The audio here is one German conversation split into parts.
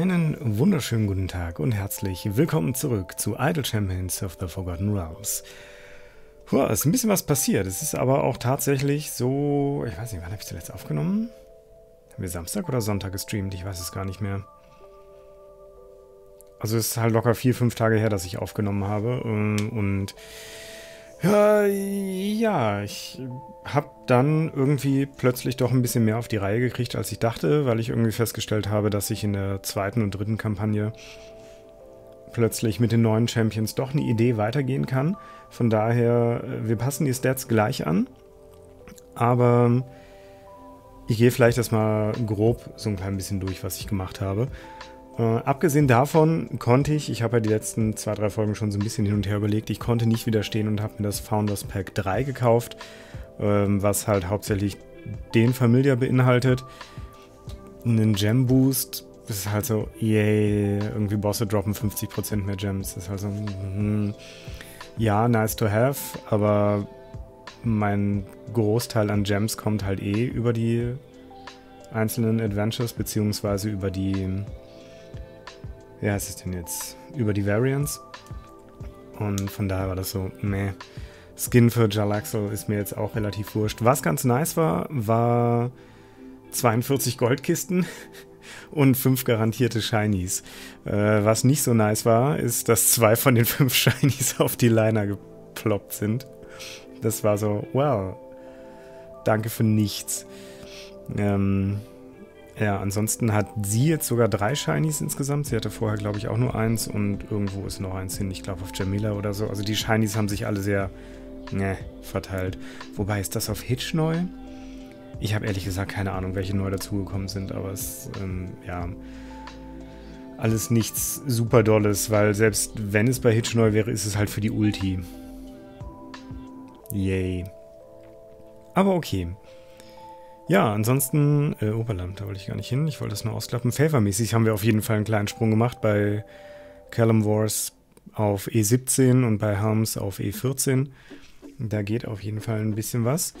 Einen wunderschönen guten Tag und herzlich willkommen zurück zu Idle Champions of the Forgotten Realms. Puh, ist ein bisschen was passiert. Es ist aber auch tatsächlich so. Ich weiß nicht, wann habe ich zuletzt aufgenommen? Haben wir Samstag oder Sonntag gestreamt? Ich weiß es gar nicht mehr. Also es ist halt locker vier, fünf Tage her, dass ich aufgenommen habe. Ähm, und ja, ja, ich habe dann irgendwie plötzlich doch ein bisschen mehr auf die Reihe gekriegt, als ich dachte, weil ich irgendwie festgestellt habe, dass ich in der zweiten und dritten Kampagne plötzlich mit den neuen Champions doch eine Idee weitergehen kann. Von daher, wir passen die Stats gleich an, aber ich gehe vielleicht erstmal grob so ein klein bisschen durch, was ich gemacht habe. Äh, abgesehen davon konnte ich, ich habe ja die letzten zwei, drei Folgen schon so ein bisschen hin und her überlegt, ich konnte nicht widerstehen und habe mir das Founders Pack 3 gekauft, ähm, was halt hauptsächlich den Familiar beinhaltet. Einen Gem Boost, das ist halt so, yay, irgendwie Bosse droppen 50% mehr Gems. Das ist halt so, mm, ja, nice to have, aber mein Großteil an Gems kommt halt eh über die einzelnen Adventures, beziehungsweise über die heißt es denn jetzt, über die Variants. Und von daher war das so, meh. Skin für Jalaxel ist mir jetzt auch relativ wurscht. Was ganz nice war, war 42 Goldkisten und 5 garantierte Shinies. Äh, was nicht so nice war, ist, dass zwei von den 5 Shinies auf die Liner geploppt sind. Das war so, wow, danke für nichts. Ähm, ja, ansonsten hat sie jetzt sogar drei Shinies insgesamt. Sie hatte vorher, glaube ich, auch nur eins und irgendwo ist noch eins hin. Ich glaube auf Jamila oder so. Also die Shinies haben sich alle sehr ne, verteilt. Wobei ist das auf Hitch neu? Ich habe ehrlich gesagt keine Ahnung, welche neu dazugekommen sind, aber es, ähm, ja, alles nichts super Dolles, weil selbst wenn es bei Hitch neu wäre, ist es halt für die Ulti. Yay. Aber okay. Ja, ansonsten, äh, Oberland, da wollte ich gar nicht hin. Ich wollte das nur ausklappen. Favormäßig haben wir auf jeden Fall einen kleinen Sprung gemacht bei Callum Wars auf E17 und bei Helms auf E14. Da geht auf jeden Fall ein bisschen was.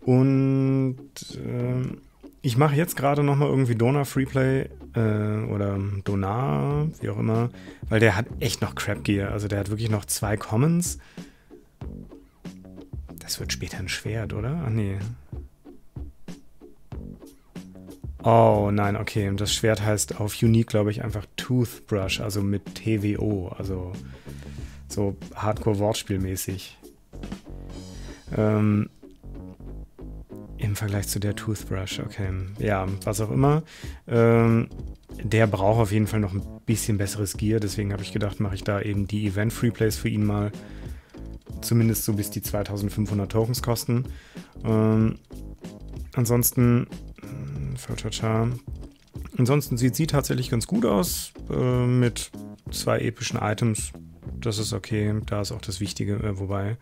Und äh, ich mache jetzt gerade nochmal irgendwie Donor Freeplay äh, oder Donar, wie auch immer, weil der hat echt noch Crap Gear. Also der hat wirklich noch zwei Commons. Das wird später ein Schwert, oder? Ach nee. Oh nein, okay. Das Schwert heißt auf Unique, glaube ich, einfach Toothbrush, also mit TWO, also so Hardcore-Wortspielmäßig. Ähm, Im Vergleich zu der Toothbrush, okay. Ja, was auch immer. Ähm, der braucht auf jeden Fall noch ein bisschen besseres Gear, deswegen habe ich gedacht, mache ich da eben die Event-Freeplays für ihn mal. Zumindest so bis die 2500 Tokens kosten. Ähm, ansonsten falscher. Ansonsten sieht sie tatsächlich ganz gut aus äh, mit zwei epischen Items. Das ist okay, da ist auch das Wichtige, äh, wobei.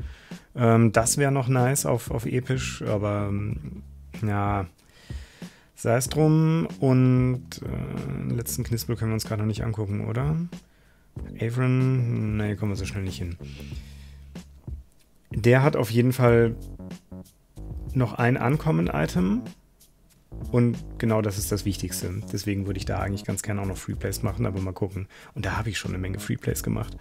Ähm, das wäre noch nice auf, auf episch, aber ähm, ja, sei es drum. Und äh, letzten Knispel können wir uns gerade noch nicht angucken, oder? Avron, nee, kommen wir so schnell nicht hin. Der hat auf jeden Fall noch ein Ankommen-Item und genau das ist das Wichtigste. Deswegen würde ich da eigentlich ganz gerne auch noch Freeplays machen, aber mal gucken. Und da habe ich schon eine Menge Freeplays gemacht.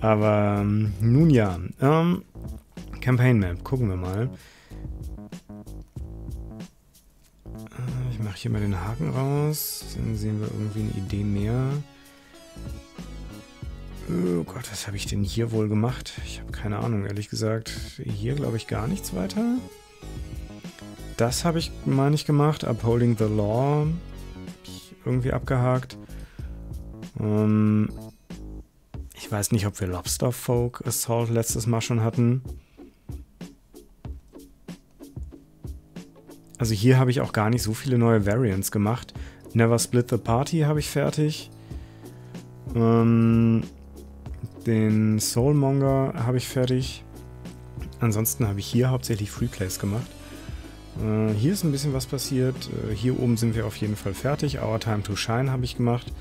Aber ähm, nun ja. Ähm, Campaign Map, gucken wir mal. Äh, ich mache hier mal den Haken raus. Dann sehen wir irgendwie eine Idee mehr. Oh Gott, was habe ich denn hier wohl gemacht? Ich habe keine Ahnung, ehrlich gesagt. Hier glaube ich gar nichts weiter. Das habe ich, meine ich, gemacht. Upholding the Law. Irgendwie abgehakt. Ähm, ich weiß nicht, ob wir Lobster Folk Assault letztes Mal schon hatten. Also hier habe ich auch gar nicht so viele neue Variants gemacht. Never Split the Party habe ich fertig. Ähm, den Soulmonger habe ich fertig. Ansonsten habe ich hier hauptsächlich Freeplays gemacht. Äh, hier ist ein bisschen was passiert. Äh, hier oben sind wir auf jeden Fall fertig. Our Time to Shine habe ich gemacht.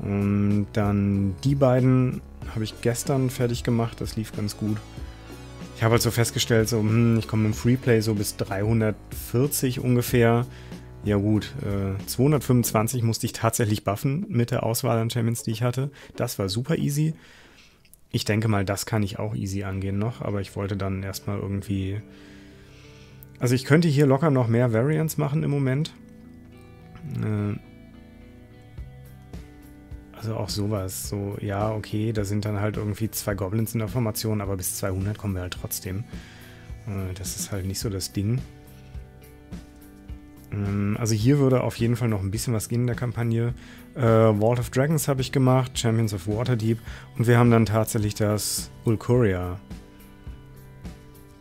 Und dann die beiden habe ich gestern fertig gemacht. Das lief ganz gut. Ich habe halt so festgestellt, so, hm, ich komme im Freeplay so bis 340 ungefähr. Ja gut, äh, 225 musste ich tatsächlich buffen mit der Auswahl an Champions, die ich hatte. Das war super easy. Ich denke mal, das kann ich auch easy angehen noch, aber ich wollte dann erstmal irgendwie... Also ich könnte hier locker noch mehr Variants machen im Moment. Äh, also auch sowas. So, ja, okay, da sind dann halt irgendwie zwei Goblins in der Formation, aber bis 200 kommen wir halt trotzdem. Äh, das ist halt nicht so das Ding. Ähm, also hier würde auf jeden Fall noch ein bisschen was gehen in der Kampagne. Äh, Vault of Dragons habe ich gemacht, Champions of Waterdeep und wir haben dann tatsächlich das Ulcuria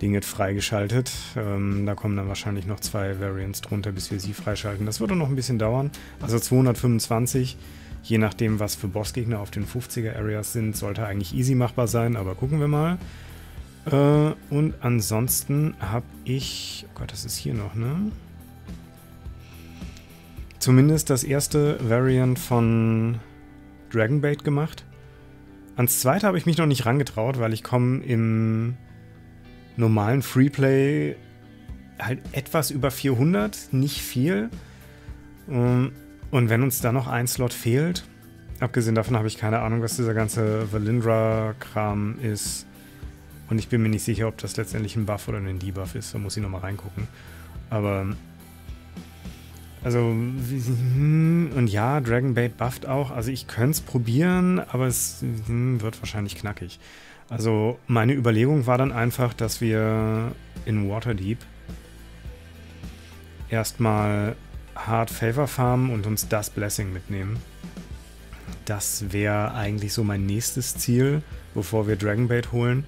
Ding jetzt freigeschaltet. Ähm, da kommen dann wahrscheinlich noch zwei Variants drunter, bis wir sie freischalten. Das würde noch ein bisschen dauern. Also 225 Je nachdem, was für Bossgegner auf den 50er Areas sind, sollte eigentlich easy machbar sein, aber gucken wir mal. Äh, und ansonsten habe ich... Oh Gott, das ist hier noch, ne? Zumindest das erste Variant von Dragonbait gemacht. Ans zweite habe ich mich noch nicht rangetraut, weil ich komme im normalen Freeplay halt etwas über 400, nicht viel. Ähm, und wenn uns da noch ein Slot fehlt, abgesehen davon habe ich keine Ahnung, was dieser ganze Valindra-Kram ist. Und ich bin mir nicht sicher, ob das letztendlich ein Buff oder ein Debuff ist. Da muss ich nochmal reingucken. Aber. Also. Und ja, Dragonbait bufft auch. Also ich könnte es probieren, aber es hm, wird wahrscheinlich knackig. Also meine Überlegung war dann einfach, dass wir in Waterdeep erstmal Hard Favor farmen und uns das Blessing mitnehmen. Das wäre eigentlich so mein nächstes Ziel, bevor wir Dragonbait holen.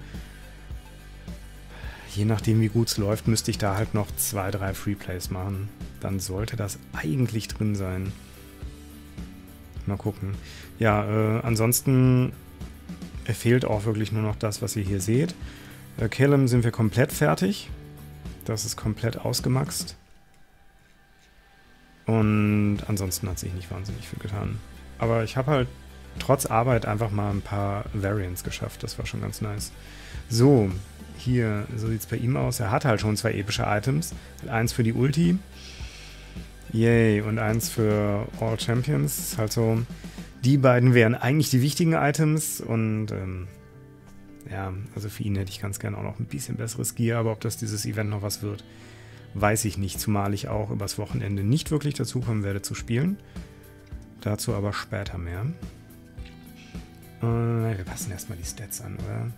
Je nachdem, wie gut es läuft, müsste ich da halt noch zwei, drei Freeplays machen. Dann sollte das eigentlich drin sein. Mal gucken. Ja, äh, ansonsten fehlt auch wirklich nur noch das, was ihr hier seht. Äh, Calum sind wir komplett fertig. Das ist komplett ausgemaxt. Und ansonsten hat sich nicht wahnsinnig viel getan. Aber ich habe halt trotz Arbeit einfach mal ein paar Variants geschafft. Das war schon ganz nice. So, hier, so sieht es bei ihm aus. Er hat halt schon zwei epische Items. Eins für die Ulti. Yay. Und eins für All Champions. halt so, die beiden wären eigentlich die wichtigen Items. Und ähm, ja, also für ihn hätte ich ganz gerne auch noch ein bisschen besseres Gear. Aber ob das dieses Event noch was wird, weiß ich nicht, zumal ich auch übers Wochenende nicht wirklich dazu kommen werde zu spielen. Dazu aber später mehr. Äh, wir passen erstmal die Stats an, oder?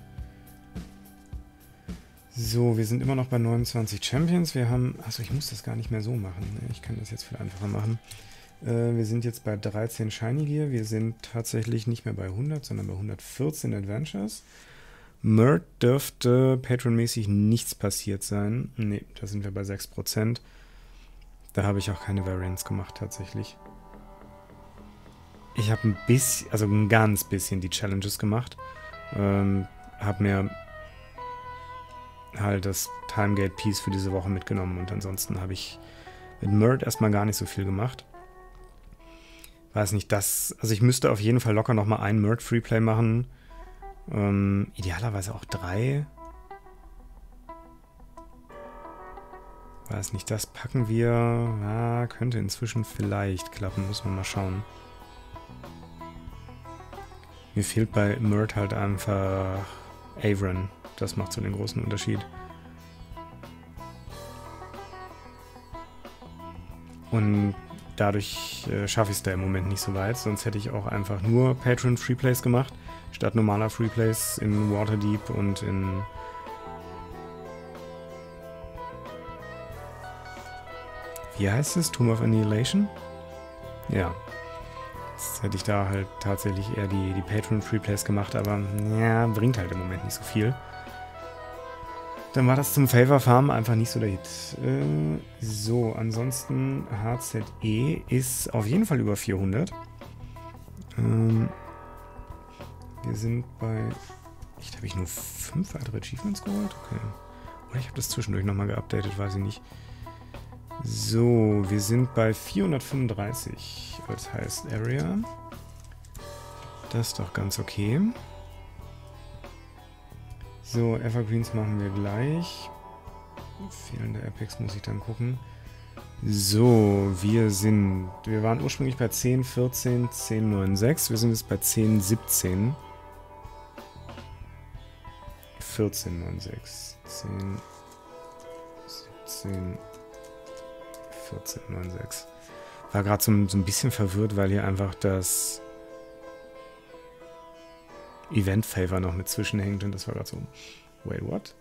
So, wir sind immer noch bei 29 Champions. Wir haben, also ich muss das gar nicht mehr so machen. Ne? Ich kann das jetzt viel einfacher machen. Äh, wir sind jetzt bei 13 Shiny Gear. Wir sind tatsächlich nicht mehr bei 100, sondern bei 114 Adventures. Mert dürfte patronmäßig nichts passiert sein. Ne, da sind wir bei 6%. Da habe ich auch keine Variants gemacht tatsächlich. Ich habe ein bisschen, also ein ganz bisschen die Challenges gemacht. Ähm, habe mir halt das Timegate Piece für diese Woche mitgenommen und ansonsten habe ich mit Mert erstmal gar nicht so viel gemacht. Weiß nicht, das, also ich müsste auf jeden Fall locker nochmal einen Mert Freeplay machen ähm, idealerweise auch drei. Weiß nicht, das packen wir. Ja, könnte inzwischen vielleicht klappen, muss man mal schauen. Mir fehlt bei Mert halt einfach Avron. Das macht so den großen Unterschied. Und dadurch äh, schaffe ich es da im Moment nicht so weit. Sonst hätte ich auch einfach nur Patron Freeplays gemacht statt normaler Freeplays in Waterdeep und in Wie heißt es? Tomb of Annihilation? Ja. Jetzt hätte ich da halt tatsächlich eher die, die Patron-Freeplays gemacht, aber ja, bringt halt im Moment nicht so viel. Dann war das zum Favor Farm einfach nicht so der Hit. Äh, so, ansonsten HZE ist auf jeden Fall über 400. Ähm, wir sind bei... Echt, habe ich nur fünf weitere Achievements geholt? Okay. Oder ich habe das zwischendurch nochmal geupdatet, weiß ich nicht. So, wir sind bei 435 als heißt Area. Das ist doch ganz okay. So, Evergreens machen wir gleich. Fehlende Apex muss ich dann gucken. So, wir sind, wir waren ursprünglich bei 10, 14, 10, 9, 6. Wir sind jetzt bei 10, 17. 14, 9, 6. 10, 17, 14, 9, 6. War gerade so, so ein bisschen verwirrt, weil hier einfach das Event-Favor noch mit zwischenhängt und das war gerade so, wait, what?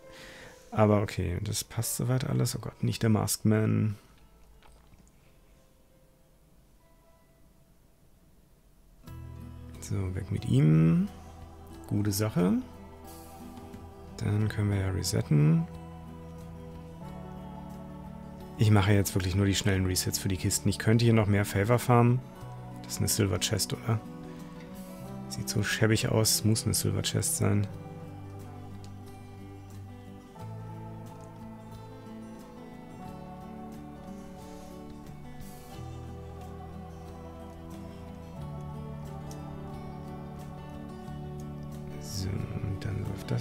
Aber okay, das passt soweit alles. Oh Gott, nicht der Masked Man. So, weg mit ihm. Gute Sache. Dann können wir ja resetten. Ich mache jetzt wirklich nur die schnellen Resets für die Kisten. Ich könnte hier noch mehr Favor farmen. Das ist eine Silver Chest, oder? Sieht so schäbig aus. Muss eine Silver Chest sein.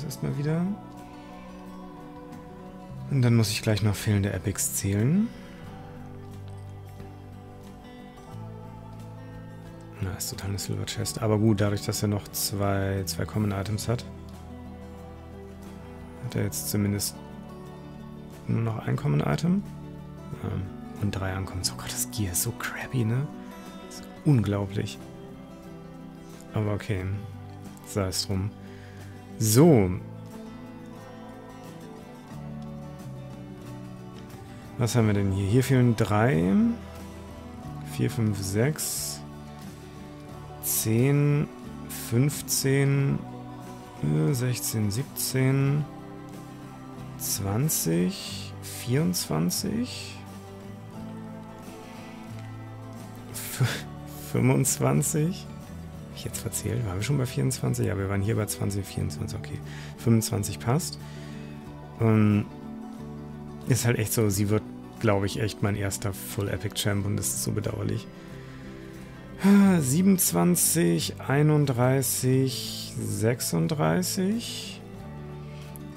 erstmal wieder. Und dann muss ich gleich noch fehlende Epics zählen. Ist total eine Silver Chest. Aber gut, dadurch, dass er noch zwei, zwei Common Items hat, hat er jetzt zumindest nur noch ein Common Item. Ähm, und drei ankommen. Oh Gott, das Gear ist so crappy, ne? Das ist unglaublich. Aber okay. Sei es drum. So. Was haben wir denn hier? Hier fehlen drei. Vier, fünf, sechs. Zehn, fünfzehn, sechzehn, siebzehn, zwanzig, vierundzwanzig, fünfundzwanzig ich jetzt verzählt? Waren wir schon bei 24? Ja, wir waren hier bei 20, 24, okay. 25 passt. Ähm, ist halt echt so, sie wird, glaube ich, echt mein erster Full Epic Champ und das ist so bedauerlich. 27, 31, 36,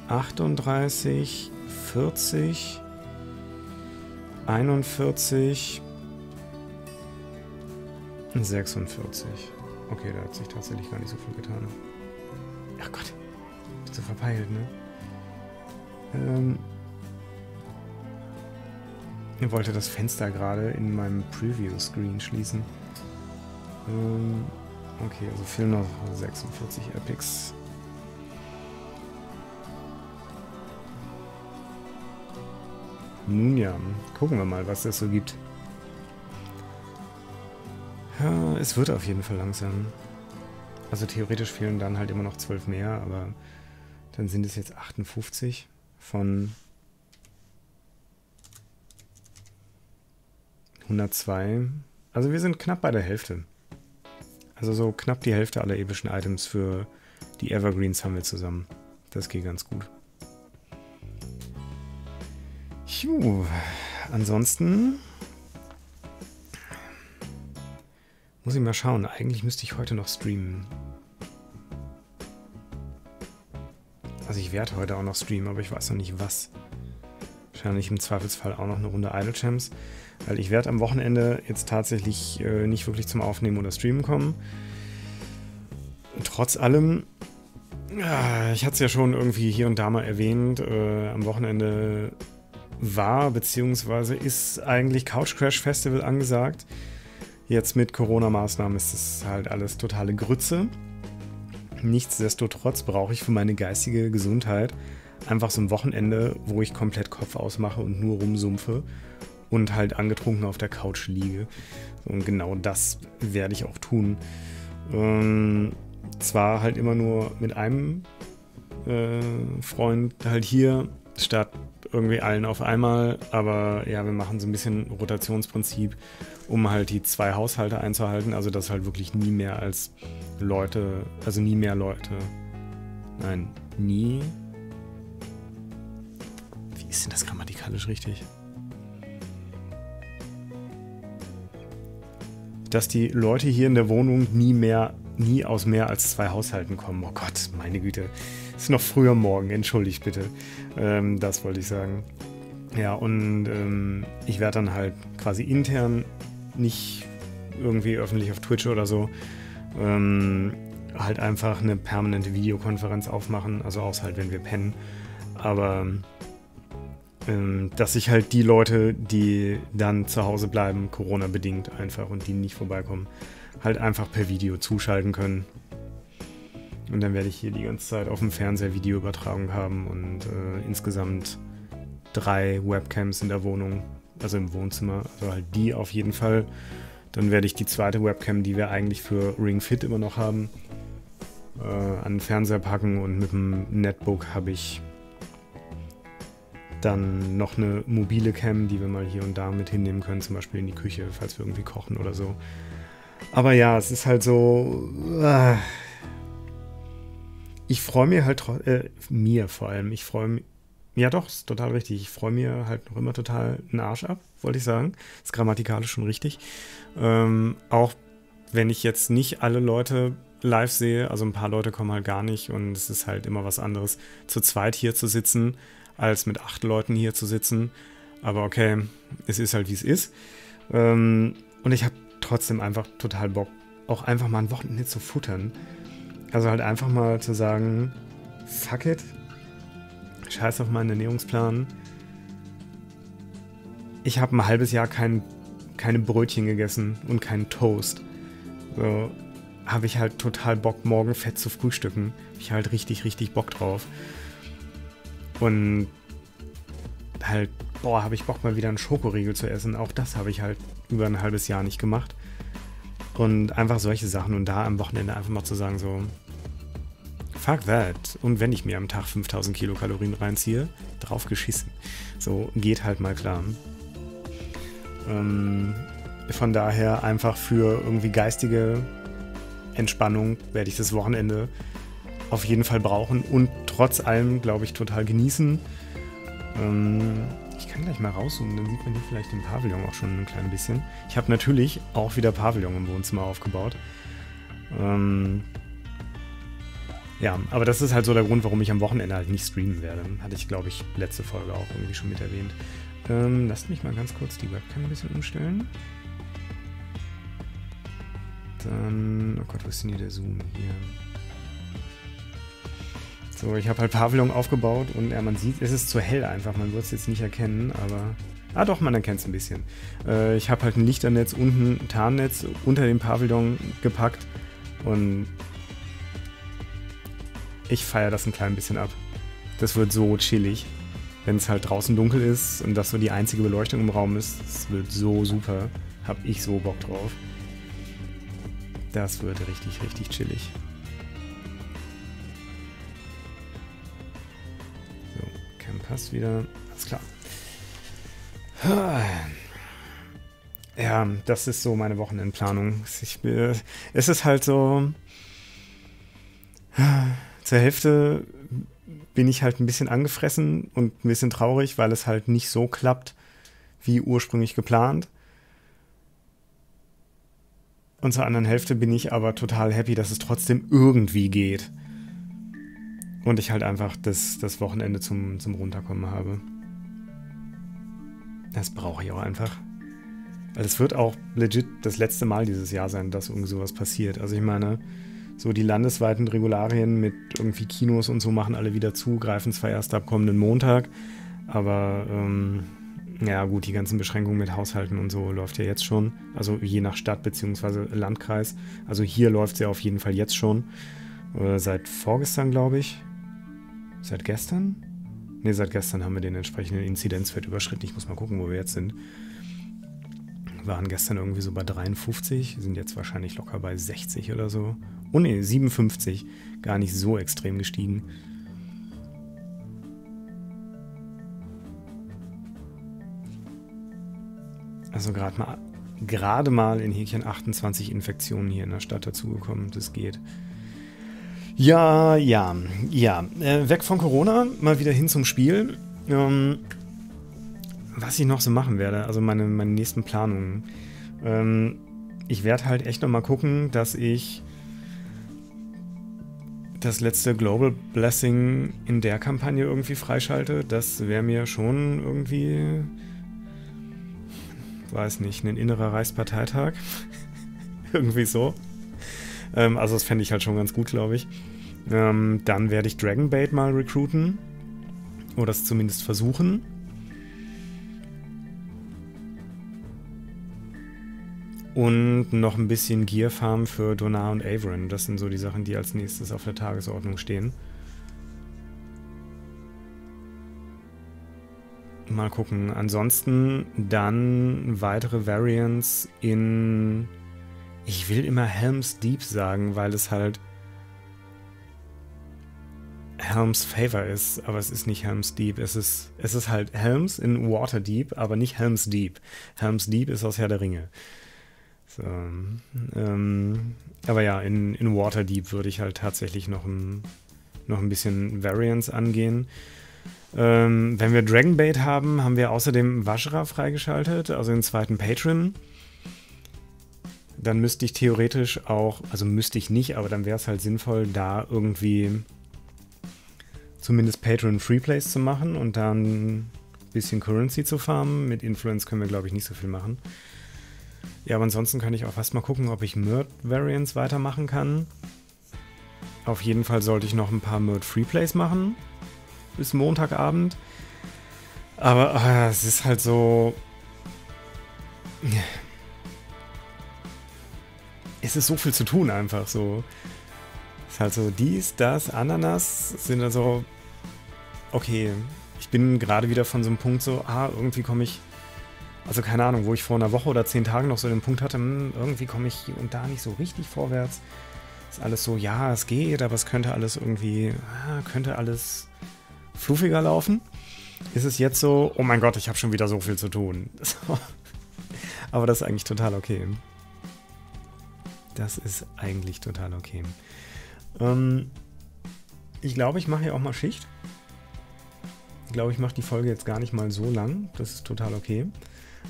38, 40, 41, 46. Okay, da hat sich tatsächlich gar nicht so viel getan. Ach Gott, bin so verpeilt, ne? Ähm, ich wollte das Fenster gerade in meinem Preview-Screen schließen. Ähm, okay, also fehlen noch 46 Epics. Nun ja, gucken wir mal, was das so gibt. Ja, es wird auf jeden Fall langsam. Also theoretisch fehlen dann halt immer noch 12 mehr, aber dann sind es jetzt 58 von 102. Also wir sind knapp bei der Hälfte. Also so knapp die Hälfte aller epischen Items für die Evergreens haben wir zusammen. Das geht ganz gut. Juh. Ansonsten Muss ich mal schauen. Eigentlich müsste ich heute noch streamen. Also ich werde heute auch noch streamen, aber ich weiß noch nicht was. Wahrscheinlich im Zweifelsfall auch noch eine Runde Idle Champs. Weil ich werde am Wochenende jetzt tatsächlich äh, nicht wirklich zum Aufnehmen oder Streamen kommen. Trotz allem, ja, ich hatte es ja schon irgendwie hier und da mal erwähnt, äh, am Wochenende war bzw. ist eigentlich Couch Crash Festival angesagt. Jetzt mit Corona-Maßnahmen ist das halt alles totale Grütze. Nichtsdestotrotz brauche ich für meine geistige Gesundheit einfach so ein Wochenende, wo ich komplett Kopf ausmache und nur rumsumpfe und halt angetrunken auf der Couch liege. Und genau das werde ich auch tun. Ähm, zwar halt immer nur mit einem äh, Freund halt hier, statt irgendwie allen auf einmal, aber ja, wir machen so ein bisschen Rotationsprinzip um halt die zwei Haushalte einzuhalten. Also dass halt wirklich nie mehr als Leute, also nie mehr Leute. Nein, nie. Ist denn das grammatikalisch richtig? Dass die Leute hier in der Wohnung nie mehr, nie aus mehr als zwei Haushalten kommen. Oh Gott, meine Güte. Ist noch früher morgen, entschuldigt bitte. Ähm, das wollte ich sagen. Ja, und ähm, ich werde dann halt quasi intern nicht irgendwie öffentlich auf Twitch oder so ähm, halt einfach eine permanente Videokonferenz aufmachen, also außer halt, wenn wir pennen. Aber dass sich halt die Leute, die dann zu Hause bleiben, Corona-bedingt einfach und die nicht vorbeikommen, halt einfach per Video zuschalten können. Und dann werde ich hier die ganze Zeit auf dem Fernseher Videoübertragung haben und äh, insgesamt drei Webcams in der Wohnung, also im Wohnzimmer, also halt die auf jeden Fall. Dann werde ich die zweite Webcam, die wir eigentlich für Ring Fit immer noch haben, äh, an den Fernseher packen und mit dem Netbook habe ich dann noch eine mobile Cam, die wir mal hier und da mit hinnehmen können, zum Beispiel in die Küche, falls wir irgendwie kochen oder so. Aber ja, es ist halt so. Äh, ich freue mir halt, äh, mir vor allem, ich freue mich. Ja, doch, ist total richtig. Ich freue mir halt noch immer total einen Arsch ab, wollte ich sagen. Ist grammatikalisch schon richtig. Ähm, auch wenn ich jetzt nicht alle Leute live sehe, also ein paar Leute kommen halt gar nicht und es ist halt immer was anderes, zu zweit hier zu sitzen als mit acht Leuten hier zu sitzen. Aber okay, es ist halt wie es ist. Ähm, und ich habe trotzdem einfach total Bock, auch einfach mal ein Wochenende zu futtern. Also halt einfach mal zu sagen, fuck it, scheiß auf meinen Ernährungsplan. Ich habe ein halbes Jahr kein, keine Brötchen gegessen und keinen Toast. So habe ich halt total Bock, morgen fett zu frühstücken. Ich halt richtig, richtig Bock drauf. Und halt, boah, habe ich Bock mal wieder einen Schokoriegel zu essen. Auch das habe ich halt über ein halbes Jahr nicht gemacht. Und einfach solche Sachen und da am Wochenende einfach mal zu sagen, so, fuck that. Und wenn ich mir am Tag 5000 Kilokalorien reinziehe, drauf geschissen. So, geht halt mal klar. Ähm, von daher einfach für irgendwie geistige Entspannung werde ich das Wochenende auf jeden Fall brauchen und trotz allem, glaube ich, total genießen. Ähm, ich kann gleich mal rauszoomen, dann sieht man hier vielleicht den Pavillon auch schon ein klein bisschen. Ich habe natürlich auch wieder Pavillon im Wohnzimmer aufgebaut. Ähm, ja, aber das ist halt so der Grund, warum ich am Wochenende halt nicht streamen werde. Hatte ich, glaube ich, letzte Folge auch irgendwie schon mit erwähnt. Ähm, lasst mich mal ganz kurz die Webcam ein bisschen umstellen. Dann, oh Gott, wo ist denn hier der Zoom? Hier. So, ich habe halt Pavillon aufgebaut und ja, man sieht, es ist zu hell einfach. Man wird es jetzt nicht erkennen, aber. Ah doch, man erkennt es ein bisschen. Äh, ich habe halt ein Lichternetz und ein Tarnnetz unter dem Pavillon gepackt und ich feiere das ein klein bisschen ab. Das wird so chillig. Wenn es halt draußen dunkel ist und das so die einzige Beleuchtung im Raum ist, es wird so super. Hab ich so Bock drauf. Das wird richtig, richtig chillig. Passt wieder. Alles klar. Ja, das ist so meine Wochenendplanung. Ich, es ist halt so. Zur Hälfte bin ich halt ein bisschen angefressen und ein bisschen traurig, weil es halt nicht so klappt, wie ursprünglich geplant. Und zur anderen Hälfte bin ich aber total happy, dass es trotzdem irgendwie geht. Und ich halt einfach das, das Wochenende zum, zum Runterkommen habe. Das brauche ich auch einfach. Weil es wird auch legit das letzte Mal dieses Jahr sein, dass irgendwie sowas passiert. Also ich meine, so die landesweiten Regularien mit irgendwie Kinos und so machen alle wieder zu, greifen zwar erst ab kommenden Montag, aber ähm, ja gut, die ganzen Beschränkungen mit Haushalten und so läuft ja jetzt schon. Also je nach Stadt bzw. Landkreis. Also hier läuft sie ja auf jeden Fall jetzt schon. Äh, seit vorgestern, glaube ich. Seit gestern? Ne, seit gestern haben wir den entsprechenden Inzidenzwert überschritten. Ich muss mal gucken, wo wir jetzt sind. Wir waren gestern irgendwie so bei 53, sind jetzt wahrscheinlich locker bei 60 oder so. Oh ne, 57. Gar nicht so extrem gestiegen. Also gerade mal, gerade mal in Häkchen 28 Infektionen hier in der Stadt dazugekommen. Das geht. Ja, ja, ja. Äh, weg von Corona, mal wieder hin zum Spiel. Ähm, was ich noch so machen werde, also meine, meine nächsten Planungen. Ähm, ich werde halt echt noch mal gucken, dass ich das letzte Global Blessing in der Kampagne irgendwie freischalte, das wäre mir schon irgendwie, weiß nicht, ein innerer Reichsparteitag. irgendwie so. Ähm, also das fände ich halt schon ganz gut, glaube ich. Ähm, dann werde ich Dragonbait mal recruiten. Oder es zumindest versuchen. Und noch ein bisschen Gear Farm für Donar und Averin. Das sind so die Sachen, die als nächstes auf der Tagesordnung stehen. Mal gucken. Ansonsten dann weitere Variants in. Ich will immer Helms Deep sagen, weil es halt Helms Favor ist, aber es ist nicht Helms Deep. Es ist, es ist halt Helms in Water Deep, aber nicht Helms Deep. Helms Deep ist aus Herr der Ringe. So, ähm, aber ja, in, in Water Deep würde ich halt tatsächlich noch ein, noch ein bisschen Variance angehen. Ähm, wenn wir Dragonbait haben, haben wir außerdem Vajra freigeschaltet, also den zweiten Patron. Dann müsste ich theoretisch auch, also müsste ich nicht, aber dann wäre es halt sinnvoll, da irgendwie zumindest Patreon Freeplays zu machen und dann ein bisschen Currency zu farmen. Mit Influence können wir, glaube ich, nicht so viel machen. Ja, aber ansonsten kann ich auch fast mal gucken, ob ich Murd Variants weitermachen kann. Auf jeden Fall sollte ich noch ein paar Murd Freeplays machen. Bis Montagabend. Aber äh, es ist halt so. Es ist so viel zu tun einfach so. Ist halt so dies, das, Ananas sind also okay, ich bin gerade wieder von so einem Punkt so, ah, irgendwie komme ich, also keine Ahnung, wo ich vor einer Woche oder zehn Tagen noch so den Punkt hatte, hm, irgendwie komme ich hier und da nicht so richtig vorwärts. Ist alles so, ja, es geht, aber es könnte alles irgendwie, ah, könnte alles fluffiger laufen. Ist es jetzt so, oh mein Gott, ich habe schon wieder so viel zu tun. aber das ist eigentlich total okay. Das ist eigentlich total okay. Ähm, ich glaube, ich mache hier auch mal Schicht. Ich glaube, ich mache die Folge jetzt gar nicht mal so lang. Das ist total okay.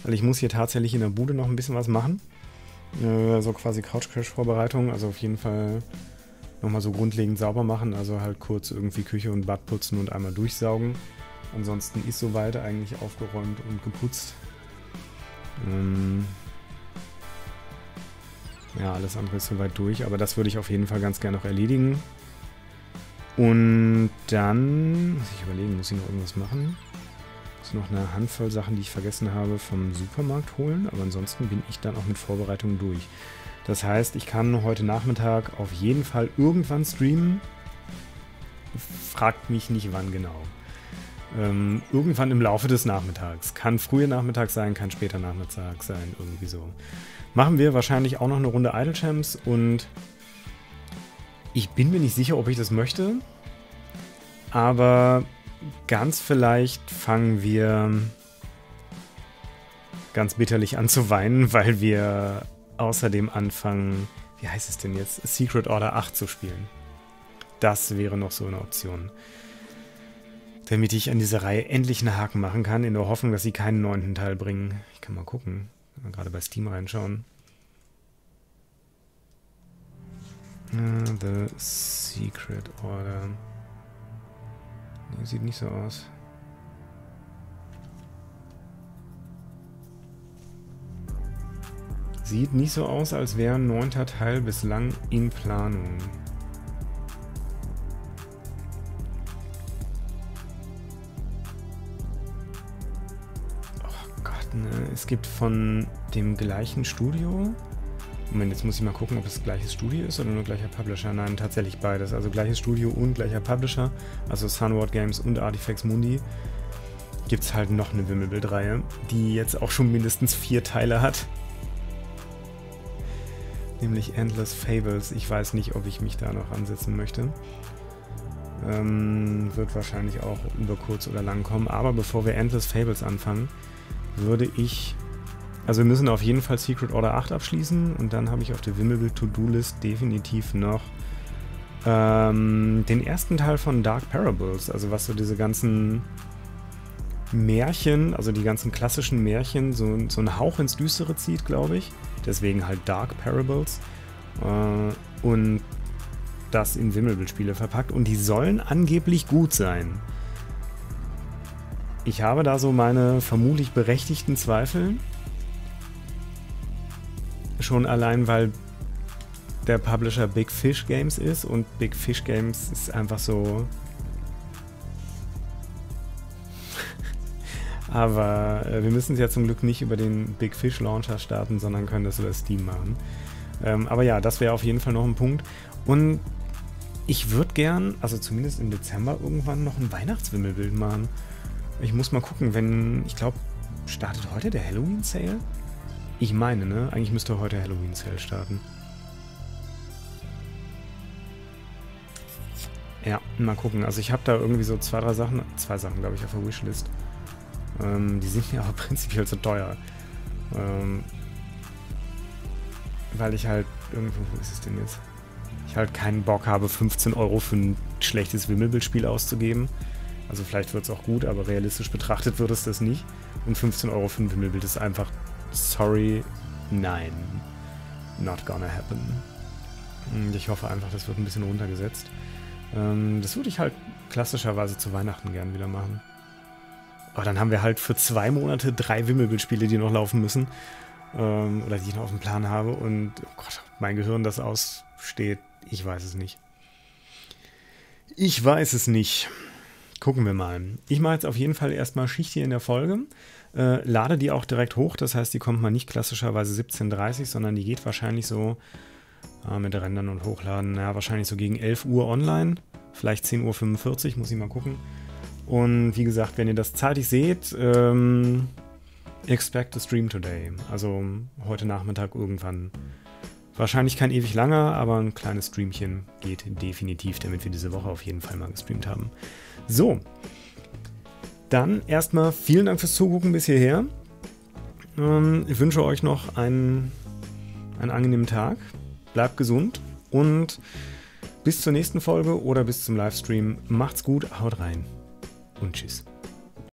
Weil ich muss hier tatsächlich in der Bude noch ein bisschen was machen. Äh, so quasi Couch Crash Vorbereitung. Also auf jeden Fall nochmal so grundlegend sauber machen. Also halt kurz irgendwie Küche und Bad putzen und einmal durchsaugen. Ansonsten ist soweit eigentlich aufgeräumt und geputzt. Ähm ja, alles andere ist soweit durch. Aber das würde ich auf jeden Fall ganz gerne noch erledigen. Und dann muss ich überlegen, muss ich noch irgendwas machen? Muss noch eine Handvoll Sachen, die ich vergessen habe, vom Supermarkt holen. Aber ansonsten bin ich dann auch mit Vorbereitungen durch. Das heißt, ich kann heute Nachmittag auf jeden Fall irgendwann streamen. Fragt mich nicht wann genau. Ähm, irgendwann im Laufe des Nachmittags. Kann früher Nachmittag sein, kann später Nachmittag sein, irgendwie so. Machen wir wahrscheinlich auch noch eine Runde Idle Champs und ich bin mir nicht sicher, ob ich das möchte. Aber ganz vielleicht fangen wir ganz bitterlich an zu weinen, weil wir außerdem anfangen, wie heißt es denn jetzt, Secret Order 8 zu spielen. Das wäre noch so eine Option. Damit ich an dieser Reihe endlich einen Haken machen kann, in der Hoffnung, dass sie keinen neunten Teil bringen. Ich kann mal gucken. Mal gerade bei Steam reinschauen. The Secret Order. Nee, sieht nicht so aus. Sieht nicht so aus, als wäre ein neunter Teil bislang in Planung. Es gibt von dem gleichen Studio Moment, jetzt muss ich mal gucken, ob es gleiches Studio ist oder nur gleicher Publisher. Nein, tatsächlich beides. Also gleiches Studio und gleicher Publisher. Also Sunward Games und Artifacts Mundi. Gibt es halt noch eine Wimmelbild-Reihe, die jetzt auch schon mindestens vier Teile hat. Nämlich Endless Fables. Ich weiß nicht, ob ich mich da noch ansetzen möchte. Ähm, wird wahrscheinlich auch über kurz oder lang kommen. Aber bevor wir Endless Fables anfangen, würde ich also wir müssen auf jeden Fall Secret Order 8 abschließen und dann habe ich auf der Wimmelbild To-Do-List definitiv noch ähm, den ersten Teil von Dark Parables, also was so diese ganzen Märchen, also die ganzen klassischen Märchen, so, so einen Hauch ins Düstere zieht, glaube ich. Deswegen halt Dark Parables. Äh, und das in Wimmelbildspiele verpackt und die sollen angeblich gut sein. Ich habe da so meine vermutlich berechtigten Zweifel. Schon allein, weil der Publisher Big Fish Games ist und Big Fish Games ist einfach so. Aber äh, wir müssen es ja zum Glück nicht über den Big Fish Launcher starten, sondern können das über Steam machen. Ähm, aber ja, das wäre auf jeden Fall noch ein Punkt. Und ich würde gern, also zumindest im Dezember irgendwann noch ein Weihnachtswimmelbild machen. Ich muss mal gucken, wenn, ich glaube, startet heute der Halloween Sale? Ich meine, ne? Eigentlich müsste heute Halloween Sale starten. Ja, mal gucken. Also ich habe da irgendwie so zwei, drei Sachen, zwei Sachen, glaube ich, auf der Wishlist. Ähm, die sind mir aber prinzipiell zu teuer. Ähm, weil ich halt irgendwo, wo ist es denn jetzt? Ich halt keinen Bock habe, 15 Euro für ein schlechtes Wimmelbildspiel auszugeben. Also vielleicht wird es auch gut, aber realistisch betrachtet wird es das nicht. Und 15 Euro für ein Wimmelbild ist einfach, sorry, nein, not gonna happen. Und ich hoffe einfach, das wird ein bisschen runtergesetzt. Ähm, das würde ich halt klassischerweise zu Weihnachten gern wieder machen. Aber dann haben wir halt für zwei Monate drei Wimmelbildspiele, die noch laufen müssen. Ähm, oder die ich noch auf dem Plan habe. Und oh Gott, mein Gehirn das aussteht, ich weiß es nicht. Ich weiß es nicht. Gucken wir mal. Ich mache jetzt auf jeden Fall erstmal Schicht hier in der Folge. Äh, lade die auch direkt hoch. Das heißt, die kommt mal nicht klassischerweise 17.30 sondern die geht wahrscheinlich so äh, mit Rendern und Hochladen, ja, wahrscheinlich so gegen 11 Uhr online. Vielleicht 10.45 Uhr, muss ich mal gucken. Und wie gesagt, wenn ihr das zeitig seht, ähm, expect a stream today. Also heute Nachmittag irgendwann. Wahrscheinlich kein ewig langer, aber ein kleines Streamchen geht definitiv, damit wir diese Woche auf jeden Fall mal gestreamt haben. So, dann erstmal vielen Dank fürs Zugucken bis hierher. Ähm, ich wünsche euch noch einen, einen angenehmen Tag. Bleibt gesund und bis zur nächsten Folge oder bis zum Livestream. Macht's gut, haut rein und tschüss.